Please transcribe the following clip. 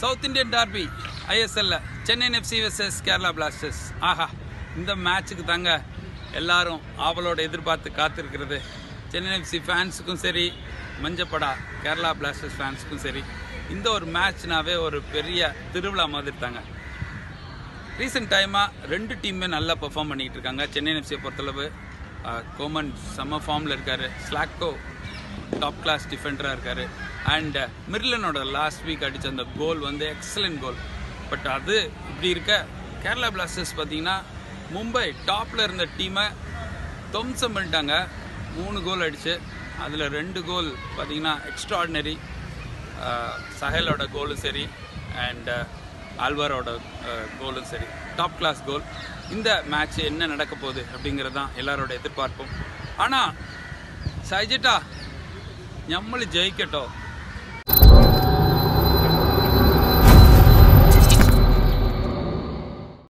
South Indian derby ஐஎஸ்எல்ல Chennai FC versus Kerala Blasters ஆஹா இந்த மேட்ச்சுக்கு தாங்க எல்லாரும் ஆவலோட எதிர்பார்த்து காத்திருக்கிறது. சென்னை எஃப்சி ஃபேன்ஸுக்கும் சரி மஞ்சப்படா கேரளா பிளாஸ்டர்ஸ் ஃபேன்ஸுக்கும் சரி இந்த ஒரு மேட்ச்னாவே ஒரு பெரிய திருவிழா மாதிரி தாங்க. ரீசெண்ட் டைமாக ரெண்டு டீமுமே நல்லா பெர்ஃபார்ம் பண்ணிக்கிட்டு இருக்காங்க. சென்னை எஃப்சியை பொறுத்தளவு கோமன் செம்ம ஃபார்மில் இருக்கார். ஸ்லாக்கோ டாப் கிளாஸ் டிஃபெண்டராக இருக்கார். அண்ட் மிர்லனோட லாஸ்ட் வீக் அடித்த அந்த கோல் வந்து எக்ஸலண்ட் கோல் பட் அது இப்படி இருக்க கேரளா பிளாஸ்டர்ஸ் பார்த்தீங்கன்னா மும்பை டாப்பில் இருந்த டீமை துவம்சம் பண்ணிட்டாங்க. மூணு கோல் அடிச்சு. அதில் ரெண்டு கோல் பார்த்தீங்கன்னா எக்ஸ்ட்ராடினரி சஹேலோட கோலும் சரி. அண்ட் uh, ஆல்வாரோட கோலும் சரி. டாப் கிளாஸ் கோல் இந்த மேட்ச் என்ன நடக்க போகுது அப்படிங்கிறது தான் எல்லாரோட எதிர்பார்ப்பும். ஆனால் சைஜிட்டா നമ്മൾ ജയിക്കട്ടോ.